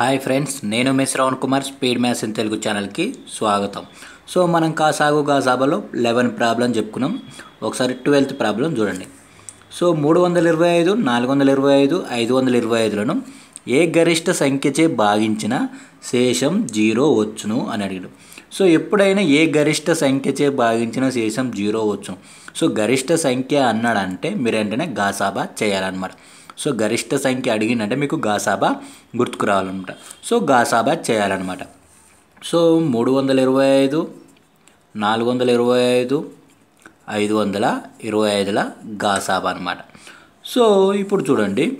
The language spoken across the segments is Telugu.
హాయ్ ఫ్రెండ్స్ నేను miss Ravan Kumar speed maths in Telugu ఛానల్కి స్వాగతం. సో మనం కాసాగు గాసాబాలో లెవెన్ ప్రాబ్లం చెప్పుకున్నాం. ఒకసారి ట్వెల్త్ ప్రాబ్లం చూడండి. సో మూడు వందల ఇరవై ఐదు నాలుగు వందల ఇరవై ఐదు ఐదు వందల ఇరవై ఐదులను ఏ గరిష్ట సంఖ్యచే భాగించిన శేషం జీరో వచ్చును అని అడిగాడు. సో ఎప్పుడైనా ఏ గరిష్ట సంఖ్యచే భాగించిన శేషం జీరో వచ్చును. సో గరిష్ట సంఖ్య అన్నాడంటే మీరు వెంటనే గాసాబా చేయాలన్నమాట. సో గరిష్ట సంఖ్య అడిగిందంటే మీకు గాసాబా గుర్తుకు రావాలన్నమాట. సో గాసాబా చేయాలన్నమాట. సో మూడు వందల ఇరవై ఐదు నాలుగు వందల ఇరవై ఐదు ఐదు వందల ఇరవై ఐదుల గాసాబా అనమాట సో ఇప్పుడు చూడండి.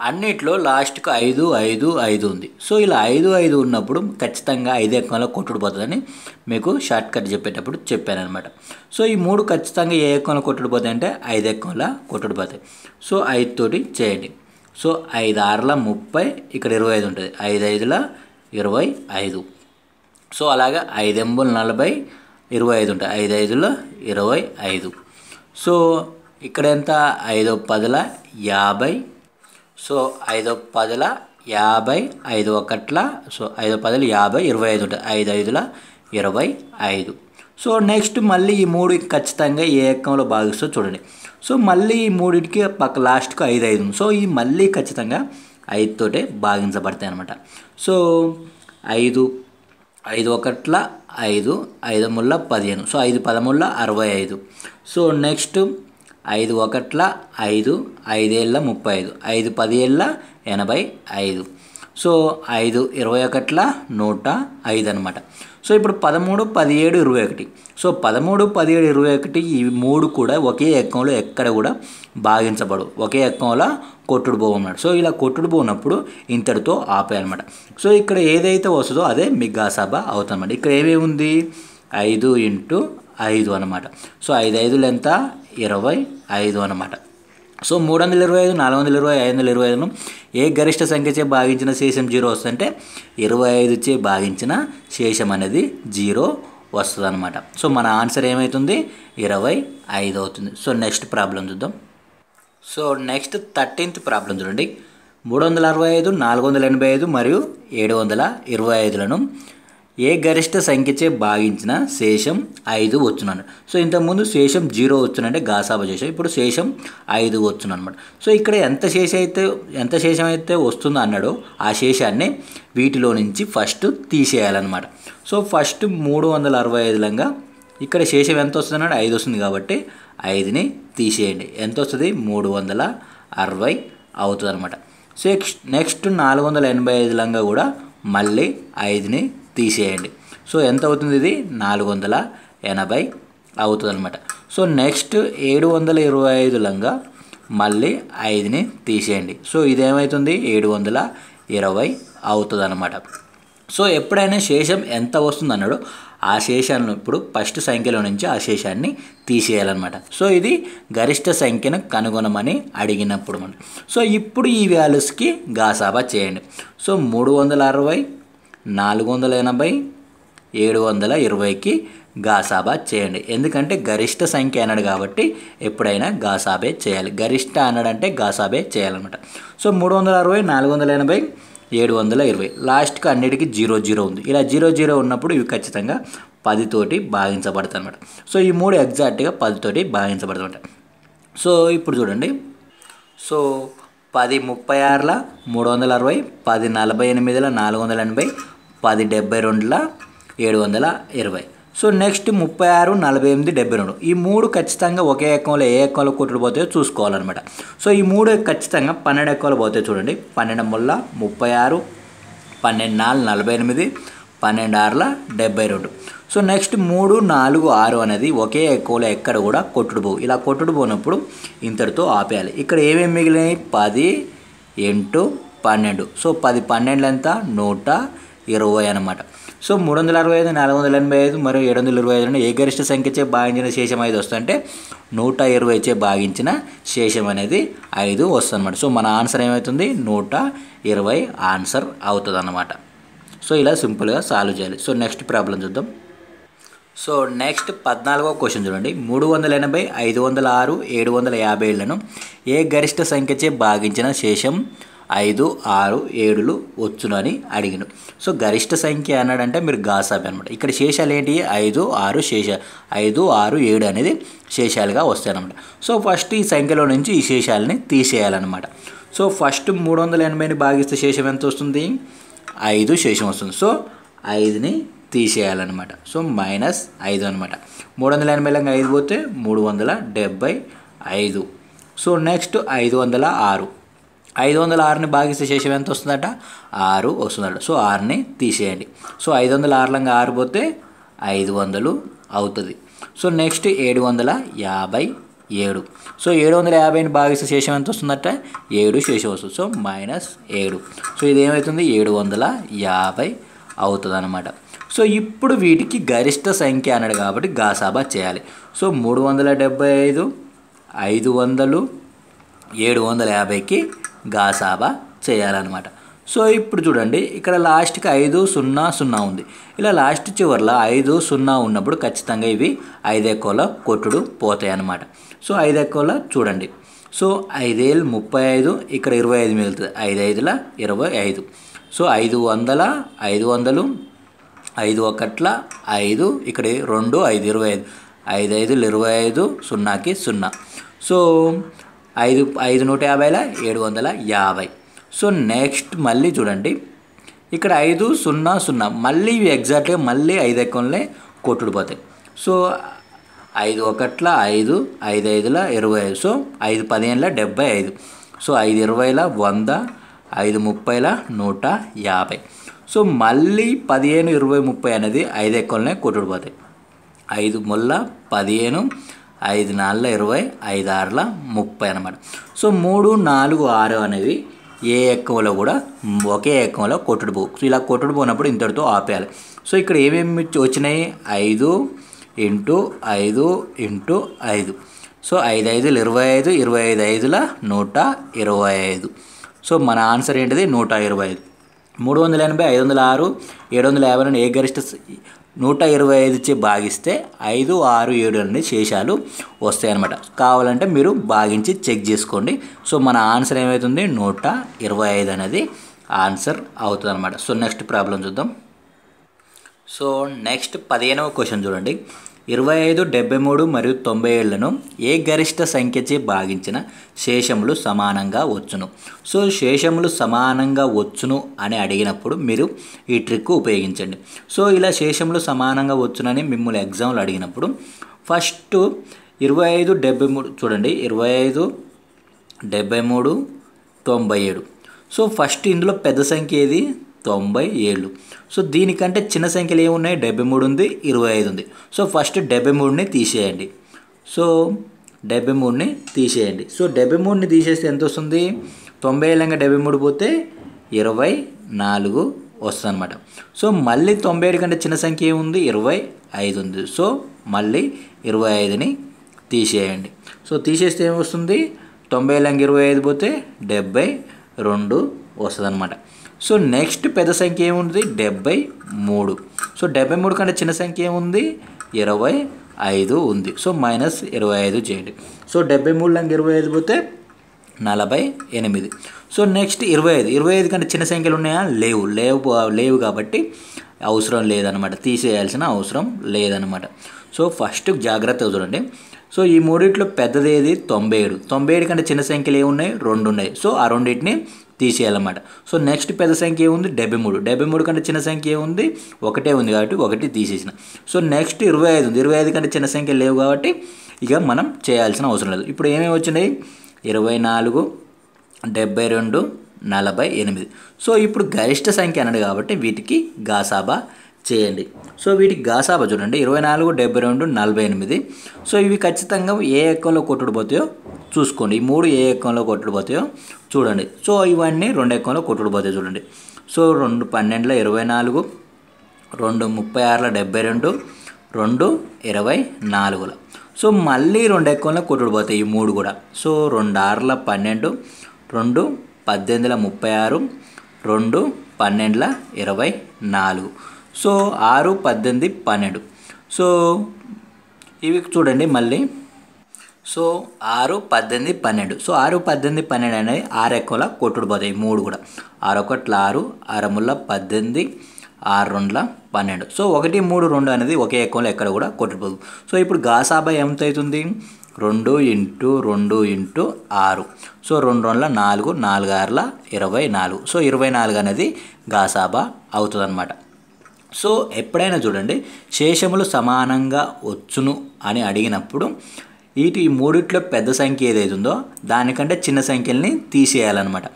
అన్నిట్లో లాస్ట్కు ఐదు ఐదు ఐదు ఉంది. సో ఇలా ఐదు ఐదు ఉన్నప్పుడు ఖచ్చితంగా ఐదు ఎక్కంలో కొట్టుడు పోతుందని మీకు షార్ట్ కట్ చెప్పేటప్పుడు చెప్పానమాట సో ఈ మూడు ఖచ్చితంగా ఏ ఎక్కంలో కొట్టుడు పోతాయి అంటే ఐదు ఎక్కంలో కొట్టుడు పోతాయి. సో ఐదు తోటి చేయండి. సో ఐదు ఆరుల ముప్పై ఇక్కడ ఇరవై ఐదు ఉంటుంది. ఐదు ఐదుల ఇరవై ఐదు. సో అలాగే ఐదు నలభై ఇరవై ఐదు ఉంటాయి ఐదు ఐదుల ఇరవై ఐదు. సో ఇక్కడ ఎంత? ఐదో పదుల యాభై సో ఐదో పదుల యాభై ఐదు ఒకట్ల సో ఐదో పదులు యాభై ఇరవై ఐదు ఉంటుంది. ఐదు ఐదుల ఇరవై ఐదు. సో నెక్స్ట్ మళ్ళీ ఈ మూడు ఖచ్చితంగా ఏ ఏకంలో భాగిస్తో చూడండి. సో మళ్ళీ ఈ మూడింటికి పక్క లాస్ట్కి ఐదు ఐదు సో ఈ మళ్ళీ ఖచ్చితంగా ఐదుతోటే భాగించబడతాయి అనమాట సో ఐదు ఐదు ఒకట్ల ఐదు ఐదు ముళ్ళ పదిహేను. సో ఐదు పదముళ్ళ అరవై ఐదు. సో నెక్స్ట్ ఐదు ఒకట్ల ఐదు ఐదేళ్ళ ముప్పై ఐదు ఐదు పదేళ్ళ ఎనభై ఐదు. సో ఐదు ఇరవై ఒకట్ల నూట ఐదు అనమాట సో ఇప్పుడు పదమూడు పదిహేడు ఇరవై ఒకటి. సో పదమూడు పదిహేడు ఇరవై ఒకటి ఈ మూడు కూడా ఒకే ఎక్కంలో ఎక్కడ కూడా భాగించబడు ఒకే ఎక్కంలో కొట్టుడు పోవన్నాడు సో ఇలా కొట్టుడు పోనప్పుడు ఇంతటితో ఆపేయాలన్నమాట. సో ఇక్కడ ఏదైతే వస్తుందో అదే మీ అవుతుందన్నమాట. ఇక్కడ ఏమేమి ఉంది ఐదు ఇంటూ ఐదు అనమాట సో ఐదు ఐదులు ఎంత? ఇరవై ఐదు అనమాట సో మూడు వందల ఇరవై ఐదు నాలుగు వందల ఇరవై ఐదు వందల ఇరవై ఐదును ఏ గరిష్ట సంఖ్యచే భాగించిన శేషం జీరో వస్తుందంటే ఇరవై ఐదుచే భాగించిన శేషం అనేది జీరో వస్తుంది అనమాట సో మన ఆన్సర్ ఏమవుతుంది ఇరవై ఐదు అవుతుంది. సో నెక్స్ట్ ప్రాబ్లం చూద్దాం. సో నెక్స్ట్ థర్టీన్త్ ప్రాబ్లం చూడండి. మూడు వందల అరవై ఐదు నాలుగు వందల ఎనభై ఐదు మరియు ఏడు వందల ఇరవై ఐదులను ఏ గరిష్ట సంఖ్యచే భాగించిన శేషం ఐదు వచ్చునన్నాడు సో ఇంతకుముందు శేషం జీరో వచ్చునంటే గాసాబ శేషం ఇప్పుడు శేషం ఐదు వచ్చును అనమాట సో ఇక్కడ ఎంత శేషం అయితే ఎంత శేషం అయితే వస్తుందో అన్నాడో ఆ శేషాన్ని వీటిలో నుంచి ఫస్ట్ తీసేయాలన్నమాట. సో ఫస్ట్ మూడు వందల అరవై ఐదులంగా ఇక్కడ శేషం ఎంత వస్తుంది అన్నాడు ఐదు వస్తుంది కాబట్టి ఐదుని తీసేయండి. ఎంత వస్తుంది? మూడు వందల అరవై అవుతుంది అనమాట సో నెక్స్ట్ నాలుగు వందల ఎనభై ఐదులంగా కూడా మళ్ళీ ఐదుని తీసేయండి. సో ఎంత అవుతుంది ఇది? నాలుగు వందల ఎనభై అవుతుంది అనమాట సో నెక్స్ట్ ఏడు వందల ఇరవై ఐదు లంగా మళ్ళీ ఐదుని తీసేయండి. సో ఇదేమవుతుంది ఏడు వందల ఇరవై అవుతుంది అనమాట సో ఎప్పుడైనా శేషం ఎంత వస్తుంది అన్నాడు ఆ శేషాన్ని ఇప్పుడు ఫస్ట్ సంఖ్యలో నుంచి ఆ శేషాన్ని తీసేయాలన్నమాట. సో ఇది గరిష్ట సంఖ్యను కనుగొనమని అడిగినప్పుడు మనం. సో ఇప్పుడు ఈ వాల్యూస్కి గాసాబా చేయండి. సో మూడు వందల అరవై నాలుగు వందల ఎనభై ఏడు వందల ఇరవైకి గాసాబా చేయండి. ఎందుకంటే గరిష్ట సంఖ్య అన్నాడు కాబట్టి ఎప్పుడైనా గాసాబే చేయాలి. గరిష్ట అన్నాడంటే గాసాబే చేయాలన్నమాట. సో మూడు వందల అరవై నాలుగు వందల ఎనభై ఏడు వందల ఇరవై. లాస్ట్కి అన్నిటికీ జీరో జీరో ఉంది. ఇలా జీరో జీరో ఉన్నప్పుడు ఇవి ఖచ్చితంగా పదితోటి భాగించబడతాయి అనమాట సో ఈ మూడు ఎగ్జాక్ట్గా పదితోటి భాగించబడతాయి సో ఇప్పుడు చూడండి. సో పది ముప్పై ఆరుల మూడు వందల అరవై పది నలభై ఎనిమిదిల నాలుగు వందల ఎనభై పది డెబ్బై రెండుల ఏడు వందల ఇరవై. సో నెక్స్ట్ ముప్పై ఆరు నలభై ఎనిమిది డెబ్బై రెండు. ఈ మూడు ఖచ్చితంగా ఒకే ఎక్కంలో ఏ ఎక్కంలో కొట్టుడు పోతాయో చూసుకోవాలన్నమాట. సో ఈ మూడు ఖచ్చితంగా పన్నెండు ఎక్కలు పోతాయి చూడండి. పన్నెండు ముళ్ళ ముప్పై ఆరు పన్నెండు నాలుగు నలభై ఎనిమిది పన్నెండు ఆరుల డెబ్బై రెండు. సో నెక్స్ట్ మూడు నాలుగు ఆరు అనేది ఒకే ఎక్కువలో ఎక్కడ కూడా కొట్టుడు పోవు. ఇలా కొట్టుడు పోనప్పుడు ఇంతటితో ఆపేయాలి. ఇక్కడ ఏమేమి మిగిలినాయి? పది ఎంటు పన్నెండు. సో పది పన్నెండు ఎంత? నూట ఇరవై అనమాట సో మూడు వందల అరవై ఐదు నాలుగు వందల ఎనభై ఐదు మరియు ఏడు వందల ఇరవై ఐదు ఏ గరిష్ట సంఖ్యచే భాగించిన శేషం ఐదు వస్తుందంటే నూట ఇరవైచే భాగించిన శేషం అనేది ఐదు వస్తుందన్నమాట. సో మన ఆన్సర్ ఏమవుతుంది నూట ఇరవై ఆన్సర్ అవుతుంది అన్నమాట సో ఇలా సింపుల్గా సాల్వ్ చేయాలి. సో నెక్స్ట్ ప్రాబ్లం చూద్దాం. సో నెక్స్ట్ పద్నాలుగో క్వశ్చన్ చూడండి. మూడు వందల ఎనభై ఐదు వందల ఆరు ఏడు వందల యాభై ఏళ్ళను ఏ గరిష్ట సంఖ్యచే భాగించిన శేషం ఐదు ఆరు ఏడులు వచ్చును అని సో గరిష్ట సంఖ్య అన్నాడంటే మీరు గాసాబ్ అనమాట ఇక్కడ శేషాలు ఏంటి? ఐదు ఆరు శేష ఐదు ఆరు ఏడు అనేది శేషాలుగా వస్తాయన్నమాట సో ఫస్ట్ ఈ సంఖ్యలో నుంచి ఈ శేషాలని తీసేయాలన్నమాట. సో ఫస్ట్ మూడు వందల ఎనభైని భాగిస్తే శేషం ఎంత వస్తుంది? ఐదు శేషం వస్తుంది. సో ఐదుని తీసేయాలన్నమాట. సో మైనస్ ఐదు అనమాట మూడు వందల ఎనభై లంగా ఐదు పోతే మూడు వందల డెబ్బై ఐదు. సో నెక్స్ట్ ఐదు వందల ఆరు. ఐదు వందల ఆరుని భాగిస్తే శేషం ఎంత వస్తుందట ఆరు వస్తుందట. సో ఆరుని తీసేయండి. సో ఐదు వందల ఆరులంగా ఆరు పోతే ఐదు వందలు అవుతుంది. సో నెక్స్ట్ ఏడు వందల యాభై ఏడు. సో ఏడు వందల యాభైని భాగిస్తే శేషం ఎంత వస్తుందట ఏడు శేషం వస్తుంది. సో మైనస్ ఏడు. సో ఇది ఏమవుతుంది ఏడు వందల యాభై అవుతుంది అనమాట సో ఇప్పుడు వీటికి గరిష్ట సంఖ్య అన్నాడు కాబట్టి గాసాబా చేయాలి. సో మూడు వందల డెబ్బై ఐదు ఐదు వందలు ఏడు వందల యాభైకి గాసాబా చేయాలన్నమాట. సో ఇప్పుడు చూడండి ఇక్కడ లాస్ట్కి ఐదు సున్నా సున్నా ఉంది. ఇలా లాస్ట్ చివరిలో ఐదు సున్నా ఉన్నప్పుడు ఖచ్చితంగా ఇవి ఐదు కొట్టుడు పోతాయి అన్నమాట సో ఐదు చూడండి. సో ఐదేళ్ళు ముప్పై ఐదు ఇక్కడ ఇరవై ఐదు మిగులుతుంది. ఐదు ఐదుల ఇరవై ఐదు. సో ఐదు వందల ఐదు వందలు ఐదు ఒకట్ల ఐదు ఇక్కడ రెండు ఐదు ఇరవై ఐదు. ఐదు ఐదులు ఇరవై ఐదు సున్నాకి సున్నా. సో ఐదు ఐదు నూట యాభైల ఏడు వందల యాభై. సో నెక్స్ట్ మళ్ళీ చూడండి. ఇక్కడ ఐదు సున్నా సున్నా. మళ్ళీ ఇవి ఎగ్జాక్ట్గా మళ్ళీ ఐదు ఎక్కంలే కొట్టుడు పోతాయి. సో ఐదు ఒకట్ల ఐదు ఐదు ఐదుల ఇరవై ఐదు. సో ఐదు పదిహేనుల డెబ్బై ఐదు. సో ఐదు ఇరవైల వంద ఐదు ముప్పైల నూట యాభై. సో మళ్ళీ పదిహేను ఇరవై ముప్పై అనేది ఐదు ఎక్కలనే కొట్టుడు పోతాయి ఐదు ముళ్ళ పదిహేను ఐదు నాలుగు ఇరవై ఐదు ఆరుల ముప్పై అనమాట సో మూడు నాలుగు ఆరు అనేవి ఏ ఎక్కంలో కూడా ఒకే ఎక్కంలో కొట్టుడు పో సో ఇలా కొట్టుడు పోనప్పుడు ఇంతటితో ఆపేయాలి. సో ఇక్కడ ఏమేమి వచ్చినాయి? ఐదు ఇంటూ ఐదు ఇంటూ ఐదు. సో ఐదు ఐదులు ఇరవై ఐదు ఇరవై ఐదు ఐదుల నూట ఇరవై ఐదు. సో మన ఆన్సర్ ఏంటిది? నూట ఇరవై ఐదు. మూడు వందల ఎనభై ఐదు వందల ఆరు ఏడు వందల యాభై ఏ గరిష్ట నూట ఇరవై ఐదు భాగిస్తే ఐదు ఆరు ఏడు అనే శేషాలు వస్తాయి అన్నమాట కావాలంటే మీరు భాగించి చెక్ చేసుకోండి. సో మన ఆన్సర్ ఏమవుతుంది నూట ఇరవై ఐదు అనేది ఆన్సర్ అవుతుంది అనమాట సో నెక్స్ట్ ప్రాబ్లం చూద్దాం. సో నెక్స్ట్ పదిహేనవ క్వశ్చన్ చూడండి. ఇరవై ఐదు డెబ్బై మూడు మరియు తొంభై ఏళ్ళను ఏ గరిష్ట సంఖ్యచే భాగించిన శేషములు సమానంగా వచ్చును? సో శేషములు సమానంగా వచ్చును అని అడిగినప్పుడు మీరు ఈ ట్రిక్ ఉపయోగించండి. సో ఇలా శేషములు సమానంగా వచ్చునని మిమ్మల్ని ఎగ్జామ్లు అడిగినప్పుడు ఫస్ట్ ఇరవై ఐదు డెబ్బై మూడు చూడండి ఇరవై ఐదు డెబ్బై మూడు తొంభై ఏడు. సో ఫస్ట్ ఇందులో పెద్ద సంఖ్య ఏది? తొంభై ఏళ్ళు. సో దీనికంటే చిన్న సంఖ్యలు ఏమున్నాయి? డెబ్బై మూడు ఉంది ఇరవై ఐదు ఉంది. సో ఫస్ట్ డెబ్బై మూడుని తీసేయండి. సో డెబ్బై మూడుని తీసేయండి. సో డెబ్బై మూడుని తీసేస్తే ఎంత వస్తుంది? తొంభై ఏళ్ళంగా డెబ్బై మూడు పోతే ఇరవై నాలుగు వస్తుంది అనమాట సో మళ్ళీ తొంభై ఏడు కంటే చిన్న సంఖ్య ఏముంది? ఇరవై ఐదు ఉంది. సో మళ్ళీ ఇరవై ఐదుని తీసేయండి. సో తీసేస్తే ఏమొస్తుంది తొంభై ఏళ్ళంగా ఇరవై ఐదు పోతే డెబ్బై రెండు వస్తుంది అనమాట సో నెక్స్ట్ పెద్ద సంఖ్య ఏముంది? డెబ్బై మూడు. సో డెబ్బై మూడు కంటే చిన్న సంఖ్య ఏముంది? ఇరవై ఐదు ఉంది. సో మైనస్ ఇరవై ఐదు చేయండి. సో డెబ్బై మూడులంగా ఇరవై ఐదు పోతే నలభై ఎనిమిది. సో నెక్స్ట్ ఇరవై ఐదు. ఇరవై ఐదు కంటే చిన్న సంఖ్యలు ఉన్నాయా? లేవు. లేవు లేవు కాబట్టి అవసరం లేదనమాట తీసేయాల్సిన అవసరం లేదనమాట సో ఫస్ట్ జాగ్రత్తగా చూడండి. సో ఈ మూడిట్లో పెద్దది ఏది? తొంభై ఏడు. తొంభై ఏడు కంటే చిన్న సంఖ్యలు ఏమున్నాయి? రెండు ఉన్నాయి. సో ఆ రెండింటిని తీసేయాలన్నమాట. సో నెక్స్ట్ పెద్ద సంఖ్య ఏముంది? డెబ్బై మూడు. డెబ్బై మూడు కంటే చిన్న సంఖ్య ఏముంది? ఒకటే ఉంది కాబట్టి ఒకటి తీసేసిన. సో నెక్స్ట్ ఇరవై ఐదు ఉంది. ఇరవై ఐదు కంటే చిన్న సంఖ్య లేవు కాబట్టి ఇక మనం చేయాల్సిన అవసరం లేదు. ఇప్పుడు ఏమేమి వచ్చినాయి? ఇరవై నాలుగు డెబ్బై రెండు నలభై ఎనిమిది. సో ఇప్పుడు గరిష్ట సంఖ్య అన్నాడు కాబట్టి వీటికి గాసాబా చేయండి. సో వీటికి గాసాబా చూడండి. ఇరవై నాలుగు డెబ్బై రెండు నలభై ఎనిమిది. సో ఇవి ఖచ్చితంగా ఏ ఎక్కంలో కొట్టుడుపోతాయో చూసుకోండి. ఈ మూడు ఏ ఎక్కంలో కొట్టుడుపోతాయో చూడండి. సో ఇవన్నీ రెండు ఎక్కంలో కొట్టుడుపోతాయి చూడండి. సో రెండు పన్నెండుల ఇరవై నాలుగు రెండు ముప్పై ఆరుల డెబ్బై రెండు రెండు ఇరవై నాలుగుల. సో మళ్ళీ రెండు ఎక్కంలో కొట్టుడుపోతాయి ఈ మూడు కూడా. సో రెండు ఆరుల పన్నెండు రెండు పద్దెనిమిదిల ముప్పై ఆరు రెండు పన్నెండుల ఇరవై నాలుగు. సో ఆరు పద్దెనిమిది పన్నెండు. సో ఇవి చూడండి మళ్ళీ. సో ఆరు పద్దెనిమిది పన్నెండు. సో ఆరు పద్దెనిమిది పన్నెండు అనేది ఆరు ఎక్కువల కొట్టుడు పోతాయి మూడు కూడా. ఆరు ఒకట్ల ఆరు అరముల పద్దెనిమిది ఆరు రెండుల పన్నెండు. సో ఒకటి మూడు రెండు అనేది ఒకే ఎక్కువలో ఎక్కడ కూడా కొట్టుకుపోదు సో ఇప్పుడు గాసాబా ఎంత అవుతుంది రెండు ఇంటూ రెండు ఇంటూ ఆరు. సో రెండు రెండుల నాలుగు నాలుగు ఆరుల ఇరవై నాలుగు. సో ఇరవై నాలుగు అనేది గాసాబా అవుతుంది అనమాట సో ఎప్పుడైనా చూడండి శేషములు సమానంగా వచ్చును అని అడిగినప్పుడు వీటి మూడిట్లో పెద్ద సంఖ్య ఏదైతే ఉందో దానికంటే చిన్న సంఖ్యల్ని తీసేయాలన్నమాట.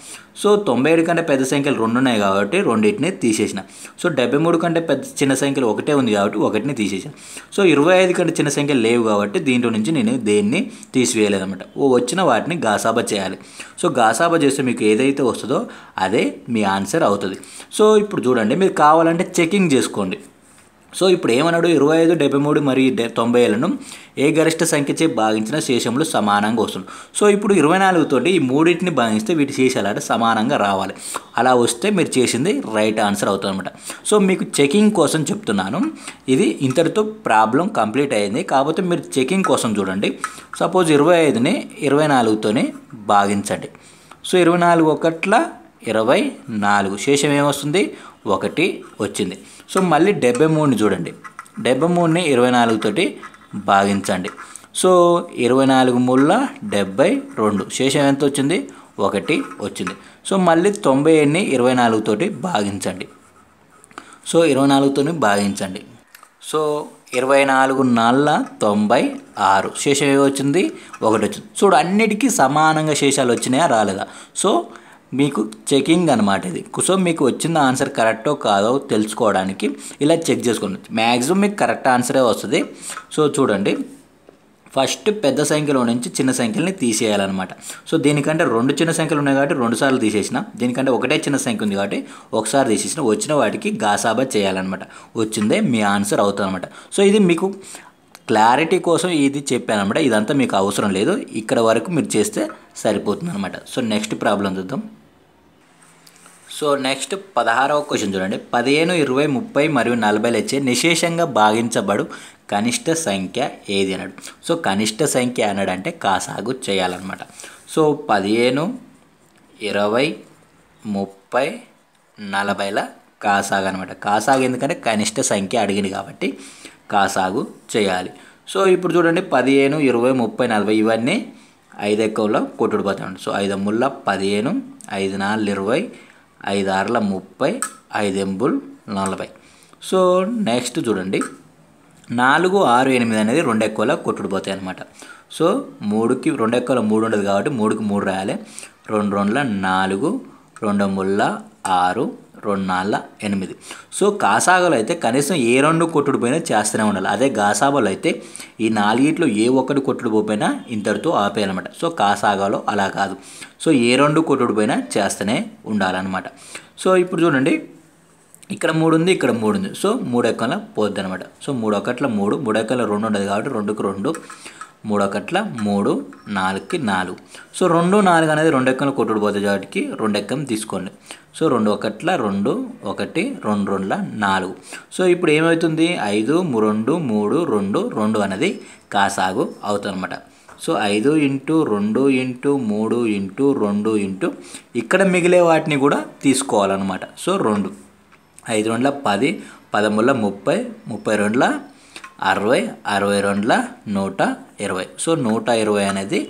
సో తొంభై ఏడు కంటే పెద్ద సంఖ్యలు రెండు ఉన్నాయి కాబట్టి రెండింటిని తీసేసిన. సో డెబ్బై మూడు కంటే పెద్ద చిన్న సంఖ్యలు ఒకటే ఉంది కాబట్టి ఒకటిని తీసేసిన. సో ఇరవై ఐదు కంటే చిన్న సంఖ్యలు లేవు కాబట్టి దీంట్లో నుంచి నేను దేన్ని తీసివేయలేదన్నమాట. ఓ వచ్చిన వాటిని గాసాబా చేయాలి. సో గాసాబా చేస్తే మీకు ఏదైతే వస్తుందో అదే మీ ఆన్సర్ అవుతుంది. సో ఇప్పుడు చూడండి మీరు కావాలంటే చెకింగ్ చేసుకోండి. సో ఇప్పుడు ఏమన్నాడు? ఇరవై ఐదు డెబ్బై మూడు మరియు తొంభై ఏళ్ళను ఏ గరిష్ట సంఖ్యచే భాగించిన శేషములు సమానంగా వస్తుంది. సో ఇప్పుడు ఇరవై నాలుగుతోటి ఈ మూడింటిని భాగిస్తే వీటి శేషాలు అంటే సమానంగా రావాలి. అలా వస్తే మీరు చేసింది రైట్ ఆన్సర్ అవుతుంది అనమాట సో మీకు చెకింగ్ కోసం చెప్తున్నాను. ఇది ఇంతటితో ప్రాబ్లం కంప్లీట్ అయింది. కాకపోతే మీరు చెకింగ్ కోసం చూడండి. సపోజ్ ఇరవై ఐదుని ఇరవై నాలుగుతోనే భాగించండి. సో ఇరవై నాలుగు ఒకట్ల ఇరవై నాలుగు. శేషం ఏమొస్తుంది? ఒకటి వచ్చింది. సో మళ్ళీ డెబ్బై మూడుని చూడండి. డెబ్బై మూడుని ఇరవై నాలుగుతోటి భాగించండి. సో ఇరవై నాలుగు ముళ్ళ డెబ్బై రెండు. శేషం ఎంత వచ్చింది? ఒకటి వచ్చింది. సో మళ్ళీ తొంభై ఏడుని ఇరవై నాలుగుతోటి భాగించండి. సో ఇరవై నాలుగుతోని భాగించండి. సో ఇరవై నాలుగు నాళ్ళ తొంభై ఆరు. శేషం ఏమొచ్చింది? ఒకటి వచ్చింది. చూడు అన్నిటికీ సమానంగా శేషాలు వచ్చినాయా? రాలేదా? సో మీకు చెకింగ్ అనమాట ఇది. సో మీకు వచ్చిన ఆన్సర్ కరెక్టో కాదో తెలుసుకోవడానికి ఇలా చెక్ చేసుకోండి. మ్యాక్సిమం మీకు కరెక్ట్ ఆన్సరే వస్తుంది. సో చూడండి. ఫస్ట్ పెద్ద సంఖ్యలో నుంచి చిన్న సంఖ్యలని తీసేయాలన్నమాట. సో దీనికంటే రెండు చిన్న సంఖ్యలు ఉన్నాయి కాబట్టి రెండు సార్లు తీసేసిన. దీనికంటే ఒకటే చిన్న సంఖ్య ఉంది కాబట్టి ఒకసారి తీసేసిన. వచ్చిన వాటికి గాసాబా చేయాలన్నమాట. వచ్చిందే మీ ఆన్సర్ అవుతుందన్నమాట. సో ఇది మీకు క్లారిటీ కోసం ఇది చెప్పానమాట ఇదంతా మీకు అవసరం లేదు. ఇక్కడ వరకు మీరు చేస్తే సరిపోతుంది అనమాట సో నెక్స్ట్ ప్రాబ్లం చూద్దాం. సో నెక్స్ట్ పదహారవ క్వశ్చన్ చూడండి. పదిహేను ఇరవై ముప్పై మరియు నలభై నిశేషంగా భాగించబడు కనిష్ట సంఖ్య ఏది అన్నాడు. సో కనిష్ట సంఖ్య అన్నాడంటే కాసాగు చేయాలన్నమాట. సో పదిహేను ఇరవై ముప్పై నలభైల కాసాగు అనమాట కాసాగు ఎందుకంటే కనిష్ట సంఖ్య అడిగింది కాబట్టి కాసాగు చేయాలి. సో ఇప్పుడు చూడండి పదిహేను ఇరవై ముప్పై నలభై ఇవన్నీ ఐదు ఎక్కువలో కొట్టుడుపోతాడు సో ఐదు ముళ్ళ పదిహేను ఐదు నాలుగు ఇరవై ఐదు ఆరుల ముప్పై ఐదు ఎంబుల్ నలభై. సో నెక్స్ట్ చూడండి. నాలుగు ఆరు ఎనిమిది అనేది రెండు ఎక్కువల కొట్టుడు పోతాయి అనమాట సో మూడుకి రెండు ఎక్కువల మూడు ఉండదు కాబట్టి మూడుకి మూడు రాయాలి. రెండు రెండుల నాలుగు రెండు ముళ్ళ ఆరు రెండు నాలుగు ఎనిమిది. సో కాసాగలో అయితే కనీసం ఏ రెండు కొట్టుడు పోయినా చేస్తూనే ఉండాలి. అదే గాసాబలో అయితే ఈ నాలుగిట్లో ఏ ఒక్కటి కొట్టుడు పోయినా ఇంతటితో ఆపేయాలన్నమాట. సో కాసాగాలో అలా కాదు. సో ఏ రెండు కొట్టుడు పోయినా చేస్తూనే ఉండాలన్నమాట. సో ఇప్పుడు చూడండి. ఇక్కడ మూడు ఉంది ఇక్కడ మూడు ఉంది సో మూడు ఎక్కల పోద్ది అనమాట సో మూడు ఒకట్ల మూడు మూడు ఎక్కల రెండు ఉండదు కాబట్టి రెండుకు రెండు. మూడు ఒకట్ల మూడు నాలుగుకి నాలుగు. సో రెండు నాలుగు అనేది రెండు ఎక్కలు కొట్టుడు పోతుంది కాబట్టి రెండు ఎక్కం తీసుకోండి. సో రెండు ఒకట్ల రెండు ఒకటి రెండు రెండుల నాలుగు. సో ఇప్పుడు ఏమవుతుంది? ఐదు రెండు మూడు రెండు రెండు అనేది కాసాగు అవుతుంది అనమాట సో ఐదు ఇంటూ రెండు ఇంటూ మూడు ఇంటూ రెండు ఇంటూ ఇక్కడ మిగిలే వాటిని కూడా తీసుకోవాలన్నమాట. సో రెండు. ఐదు రెండుల పది పదమూడుల ముప్పై ముప్పై రెండుల అరవై అరవై రెండుల నూట ఇరవై. సో నూట ఇరవై అనేది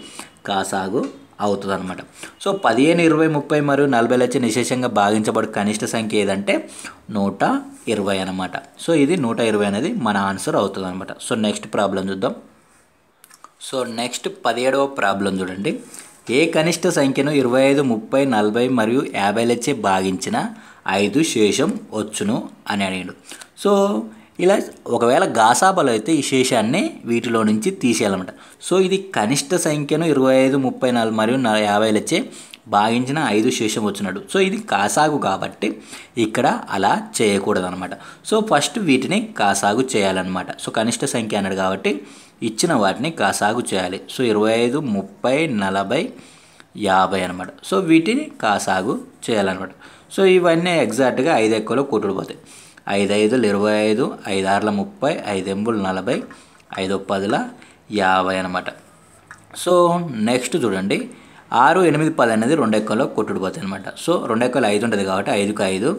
కాసాగు అవుతుంది అనమాట సో పదిహేను ఇరవై ముప్పై మరియు నలభై లక్ష నిశేషంగా భాగించబడు కనిష్ట సంఖ్య ఏదంటే నూట ఇరవై అనమాట సో ఇది నూట ఇరవై అనేది మన ఆన్సర్ అవుతుంది అనమాట సో నెక్స్ట్ ప్రాబ్లం చూద్దాం. సో నెక్స్ట్ పదిహేడవ ప్రాబ్లం చూడండి. ఏ కనిష్ట సంఖ్యను ఇరవై ఐదు ముప్పై నలభై మరియు యాభై లచ్చే భాగించిన ఐదు శేషం వచ్చును అని అడిగాడు. సో ఇలా ఒకవేళ గాసాబలు అయితే ఈ శేషాన్ని వీటిలో నుంచి తీసేయాలన్నమాట. సో ఇది కనిష్ట సంఖ్యను ఇరవై ఐదు ముప్పై నాలుగు మరియు యాభైలచ్చే భాగించిన ఐదు శేషం వచ్చినాడు సో ఇది కాసాగు కాబట్టి ఇక్కడ అలా చేయకూడదనమాట సో ఫస్ట్ వీటిని కాసాగు చేయాలన్నమాట. సో కనిష్ట సంఖ్య అన్నాడు కాబట్టి ఇచ్చిన వాటిని కాసాగు చేయాలి. సో ఇరవై ఐదు ముప్పై నలభై యాభై అనమాట సో వీటిని కాసాగు చేయాలన్నమాట. సో ఇవన్నీ ఎగ్జాక్ట్గా ఐదు ఎక్కువలో కొట్టుడు పోతాయి ఐదు ఇరవై ఐదు ఐదు ఆరుల ముప్పై ఐదు ఎంబులు నలభై ఐదు పదుల యాభై అనమాట సో నెక్స్ట్ చూడండి. ఆరు ఎనిమిది పది అనేది రెండు ఎక్కలో కొట్టుడు అనమాట సో రెండు ఎక్కలు ఐదు ఉంటుంది కాబట్టి ఐదుకు ఐదు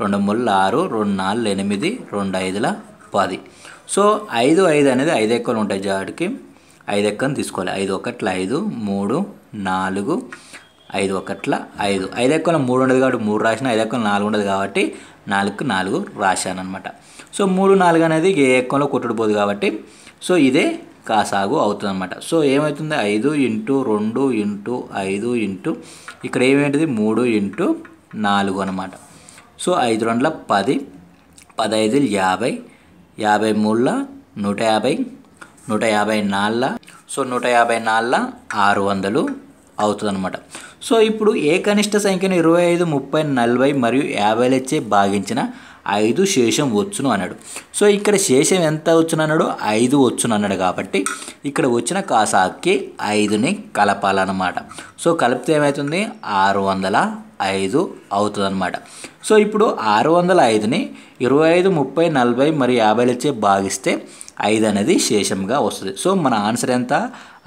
రెండు ముళ్ళు ఆరు రెండు నాలుగు ఎనిమిది రెండు ఐదుల పది. సో ఐదు ఐదు అనేది ఐదు ఎక్కలు ఉంటాయి జాడికి ఐదు ఎక్కని తీసుకోవాలి. ఐదు ఒకట్ల ఐదు మూడు నాలుగు ఐదు ఒకట్ల ఐదు. ఐదు ఎక్కల మూడు ఉండదు కాబట్టి మూడు రాసిన ఐదు ఎక్కల నాలుగు ఉండదు కాబట్టి నాలుగుకు నాలుగు రాశాను అనమాట సో మూడు నాలుగు అనేది ఏ ఎక్కంలో కొట్టుడుపోదు కాబట్టి సో ఇదే కాసాగు అవుతుందన్నమాట. సో ఏమవుతుంది ఐదు ఇంటూ రెండు ఇంటూ ఐదు ఇంటూ ఇక్కడ ఏమేంటిది? మూడు ఇంటూ నాలుగు అనమాట సో ఐదు రెండుల పది పదైదు యాభై యాభై మూడుల నూట యాభై నూట యాభై నాలుగుల సో నూట యాభై నాలుగుల ఆరు వందలు అవుతుందన్నమాట. సో ఇప్పుడు ఏ కనిష్ట సంఖ్యను ఇరవై ఐదు ముప్పై నలభై మరియు యాభైలచ్చే భాగించిన ఐదు శేషం వచ్చును అన్నాడు. సో ఇక్కడ శేషం ఎంత వచ్చును అన్నాడు? ఐదు వచ్చును అన్నాడు కాబట్టి ఇక్కడ వచ్చిన కాసాకి ఐదుని కలపాలన్నమాట. సో కలిపితే ఏమవుతుంది ఆరు వందల ఐదు అవుతుందన్నమాట. సో ఇప్పుడు ఆరు వందల ఐదుని ఇరవై ఐదు ముప్పై నలభై మరియు యాభైలచ్చే భాగిస్తే ఐదు అనేది శేషంగా వస్తుంది. సో మన ఆన్సర్ ఎంత?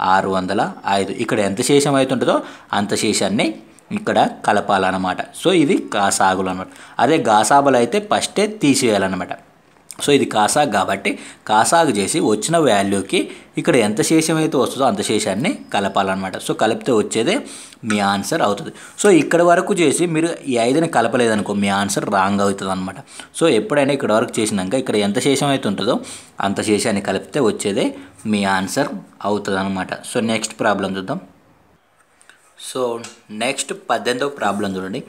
ఆరు వందల ఐదు. ఇక్కడ ఎంత శేషం అవుతుంటుందో అంత శేషాన్ని ఇక్కడ కలపాలన్నమాట. సో ఇది కాసాగులు అనమాట అదే గాసాబలు అయితే ఫస్టే తీసేయాలన్నమాట. సో ఇది కాసాగు కాబట్టి కాసాగు చేసి వచ్చిన వాల్యూకి ఇక్కడ ఎంత శేషం అయితే వస్తుందో అంత శేషాన్ని కలపాలన్నమాట. సో కలిపితే వచ్చేదే మీ ఆన్సర్ అవుతుంది. సో ఇక్కడ వరకు చేసి మీరు ఈ ఐదుని కలపలేదనుకో మీ ఆన్సర్ రాంగ్ అవుతుంది అనమాట సో ఎప్పుడైనా ఇక్కడ వరకు చేసినాక ఇక్కడ ఎంత శేషం అయితే ఉంటుందో అంత శేషాన్ని కలిపితే వచ్చేదే మీ ఆన్సర్ అవుతుంది అనమాట సో నెక్స్ట్ ప్రాబ్లం చూద్దాం. సో నెక్స్ట్ పద్దెనిమిదవ ప్రాబ్లం చూడండి.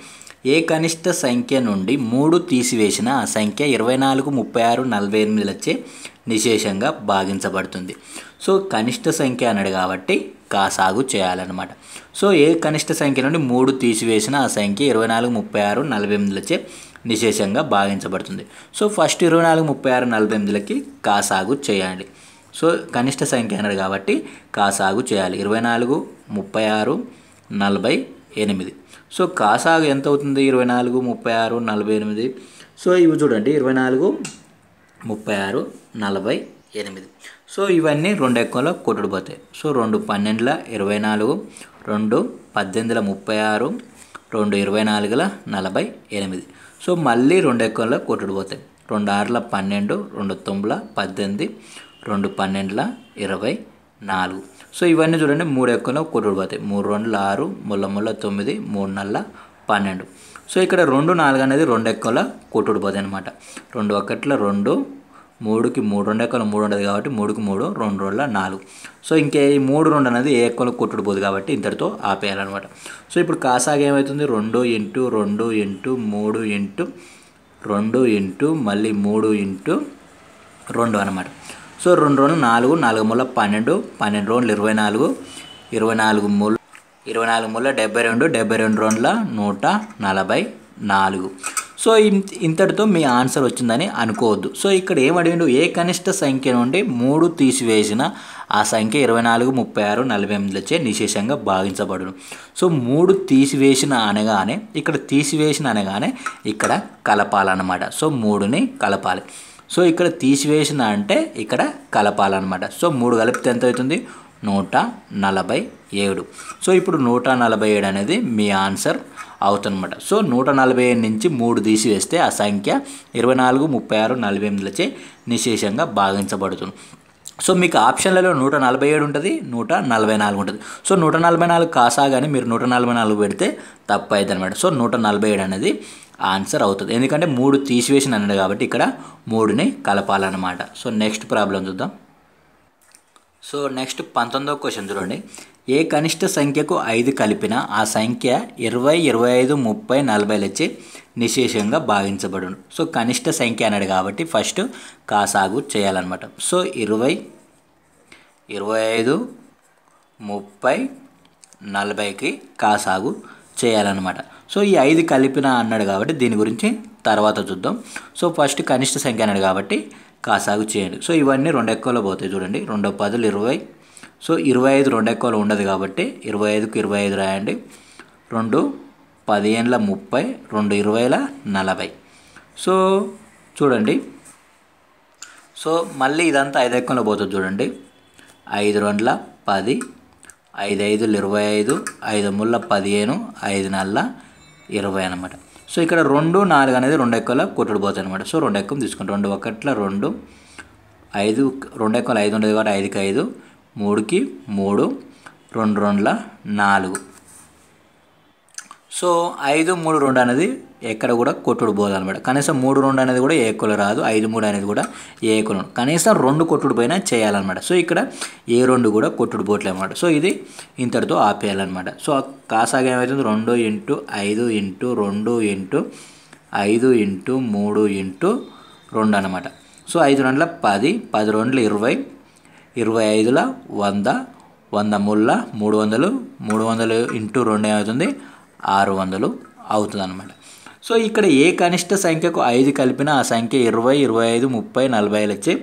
ఏ కనిష్ట సంఖ్య నుండి మూడు తీసివేసిన ఆ సంఖ్య ఇరవై నాలుగు ముప్పై ఆరు నలభై ఎనిమిదిలచే నిశేషంగా భాగించబడుతుంది. సో కనిష్ట సంఖ్య అన్నాడు కాబట్టి కాసాగు చేయాలన్నమాట. సో ఏ కనిష్ట సంఖ్య నుండి మూడు తీసివేసిన ఆ సంఖ్య ఇరవై నాలుగు ముప్పై ఆరు నలభై ఎనిమిదిలచే నిశేషంగా భాగించబడుతుంది. సో ఫస్ట్ ఇరవై నాలుగు ముప్పై ఆరు నలభై ఎనిమిదిలకి కాసాగు చేయండి సో కనిష్ట సంఖ్య అన్నాడు కాబట్టి కాసాగు చేయాలి. ఇరవై నాలుగు ముప్పై ఆరు నలభై ఎనిమిది సో కాసాగు ఎంత అవుతుంది ఇరవై నాలుగు ముప్పై ఆరు నలభై ఎనిమిది సో ఇవి చూడండి ఇరవై నాలుగు ముప్పై ఆరు నలభై ఎనిమిది సో ఇవన్నీ రెండు ఎక్కువలో కొట్టుడుపోతాయి. సో రెండు పన్నెండుల ఇరవై నాలుగు రెండు పద్దెనిమిదిల ముప్పై ఆరు రెండు ఇరవై నాలుగుల నలభై ఎనిమిది సో మళ్ళీ రెండు ఎక్కువలో కొట్టుడుపోతాయి. రెండు ఆరుల పన్నెండు రెండు తొమ్మిదిల పద్దెనిమిది రెండు పన్నెండుల ఇరవై నాలుగు. సో ఇవన్నీ చూడండి మూడు ఎక్కువలో పోతాయి. మూడు రెండుల ఆరు ముళ్ళ ముళ్ళ తొమ్మిది మూడు నల్ల పన్నెండు. సో ఇక్కడ రెండు నాలుగు అనేది రెండు ఎక్కువల కొట్టుడుపోతాయి అనమాట రెండు ఒకట్ల రెండు మూడుకి మూడు రెండు ఎక్కలు మూడు ఉండదు కాబట్టి మూడుకి మూడు రెండు రోజుల నాలుగు. సో ఇంకే ఈ మూడు రెండు అనేది ఏ ఎక్కువలో కొట్టుడుపోదు కాబట్టి ఇంతటితో ఆపేయాలన్నమాట. సో ఇప్పుడు కాసాగా ఏమవుతుంది రెండు ఇంటూ రెండు ఇంటూ మూడు ఇంటూ రెండు ఇంటూ మళ్ళీ మూడు ఇంటూ రెండు అనమాట సో రెండు రెండు నాలుగు నాలుగు మూల పన్నెండు పన్నెండు రోజులు ఇరవై నాలుగు ఇరవై నాలుగు మూల ఇరవై నాలుగు మూల డెబ్బై రెండు డెబ్బై రెండు రోజుల నూట నలభై నాలుగు. సో ఇంతటితో మీ ఆన్సర్ వచ్చిందని అనుకోవద్దు. సో ఇక్కడ ఏం అడిగిండు? ఏ కనిష్ట సంఖ్య నుండి మూడు తీసివేసిన ఆ సంఖ్య ఇరవై నాలుగు ముప్పై ఆరు నలభై ఎనిమిదిలచే నిశేషంగా భావించబడును సో మూడు తీసివేసిన అనగానే ఇక్కడ తీసివేసిన అనగానే ఇక్కడ కలపాలన్నమాట. సో మూడుని కలపాలి. సో ఇక్కడ తీసివేసిన అంటే ఇక్కడ కలపాలన్నమాట. సో మూడు కలిపితే ఎంత అవుతుంది నూట నలభై ఏడు. సో ఇప్పుడు నూట నలభై ఏడు అనేది మీ ఆన్సర్ అవుతుందన్నమాట. సో నూట నలభై ఏడు నుంచి మూడు తీసివేస్తే ఆ సంఖ్య ఇరవై నాలుగు ముప్పై ఆరు నలభై ఎనిమిదిలచే నిశేషంగా భావించబడుతుంది సో మీకు ఆప్షన్లలో నూట నలభై ఏడు ఉంటుంది నూట నలభై నాలుగు ఉంటుంది. సో నూట నలభై నాలుగు కాసా కానీ మీరు నూట నలభై నాలుగు పెడితే తప్పు అవుతుంది అనమాట సో నూట నలభై ఏడు అనేది ఆన్సర్ అవుతుంది. ఎందుకంటే మూడు తీసివేసిన అన్నాడు కాబట్టి ఇక్కడ మూడుని కలపాలన్నమాట. సో నెక్స్ట్ ప్రాబ్లం చూద్దాం. సో నెక్స్ట్ పంతొమ్మిదవ క్వశ్చన్ చూడండి. ఏ కనిష్ట సంఖ్యకు ఐదు కలిపిన ఆ సంఖ్య ఇరవై ఇరవై ఐదు ముప్పై నలభైలచ్చి నిశేషంగా భావించబడును. సో కనిష్ట సంఖ్య అన్నాడు కాబట్టి ఫస్ట్ కాసాగు చేయాలన్నమాట. సో ఇరవై ఇరవై ఐదు ముప్పై నలభైకి కాసాగు చేయాలన్నమాట. సో ఈ ఐదు కలిపిన అన్నాడు కాబట్టి దీని గురించి తర్వాత చూద్దాం. సో ఫస్ట్ కనిష్ట సంఖ్య అన్నాడు కాబట్టి కాసాగు చేయండి. సో ఇవన్నీ రెండు ఎక్కువలో పోతాయి చూడండి. రెండో పదులు ఇరవై. సో ఇరవై ఐదు రెండు ఎక్కువలో ఉండదు కాబట్టి ఇరవై ఐదుకు ఇరవై ఐదు రాయండి. రెండు పదిహేనుల ముప్పై రెండు ఇరవైల నలభై. సో చూడండి. సో మళ్ళీ ఇదంతా ఐదు ఎక్కువలో పోతుంది చూడండి. ఐదు రెండుల పది ఐదు ఐదులు ఇరవై ఐదు ఐదు ముళ్ళ పదిహేను ఐదు నల్ల ఇరవై అనమాట సో ఇక్కడ రెండు నాలుగు అనేది రెండు ఎక్కువల కొట్టుడు పోతుంది అనమాట సో రెండు ఎక్కువ తీసుకుంటాం. రెండు ఒకట్ల రెండు ఐదు రెండు ఎక్కువలు ఐదు ఉండేది కాబట్టి ఐదుకి ఐదు మూడుకి మూడు రెండు రెండుల నాలుగు. సో ఐదు మూడు రెండు అనేది ఎక్కడ కూడా కొట్టుడు పోదు అనమాట. కనీసం మూడు రెండు అనేది కూడా ఏకులు రాదు. ఐదు మూడు అనేది కూడా ఏకులు కనీసం రెండు కొట్టుడు పైన చేయాలన్నమాట. సో ఇక్కడ ఏ రెండు కూడా కొట్టుడు పోట్లే అనమాట. సో ఇది ఇంతటితో ఆపేయాలన్నమాట. సో కాసాగా ఏమవుతుంది రెండు ఇంటూ ఐదు ఇంటూ రెండు ఇంటూ ఐదు ఇంటూ మూడు ఇంటూ రెండు అనమాట సో ఐదు రెండుల పది పది రెండుల ఇరవై ఇరవై ఐదుల వంద వంద ముళ్ళ మూడు వందలు మూడు వందలు ఇంటూ రెండు ఏమవుతుంది? ఆరు వందలు అవుతుంది అనమాట సో ఇక్కడ ఏ కనిష్ట సంఖ్యకు ఐదు కలిపినా ఆ సంఖ్య ఇరవై ఇరవై ఐదు ముప్పై నలభై వచ్చి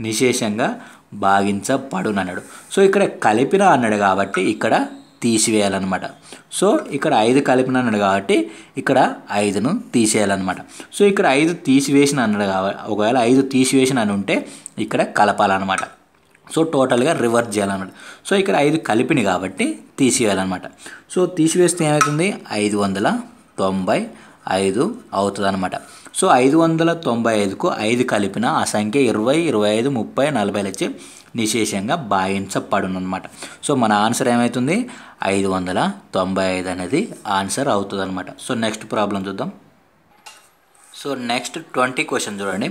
నిశేషంగా భాగించబడును అన్నాడు సో ఇక్కడ కలిపిన అన్నాడు కాబట్టి ఇక్కడ తీసివేయాలన్నమాట. సో ఇక్కడ ఐదు కలిపిన అన్నాడు కాబట్టి ఇక్కడ ఐదును తీసేయాలన్నమాట. సో ఇక్కడ ఐదు తీసివేసిన అన్నాడు కాబట్టి ఒకవేళ ఐదు తీసివేసిన అని ఉంటే ఇక్కడ కలపాలన్నమాట. సో టోటల్గా రివర్స్ చేయాలన్నమాట. సో ఇక్కడ ఐదు కలిపిని కాబట్టి తీసివేయాలన్నమాట. సో తీసివేస్తే ఏమవుతుంది ఐదు వందల తొంభై ఐదు అవుతుంది అనమాట సో ఐదు వందల తొంభై ఐదుకు ఐదు కలిపిన ఆ సంఖ్య ఇరవై ఇరవై ఐదు ముప్పై నలభై వచ్చి నిశేషంగా భావించబడునమాట సో మన ఆన్సర్ ఏమవుతుంది ఐదు వందల తొంభై ఐదు అనేది ఆన్సర్ అవుతుంది అనమాట సో నెక్స్ట్ ప్రాబ్లం చూద్దాం. సో నెక్స్ట్ ట్వంటీ క్వశ్చన్ చూడండి.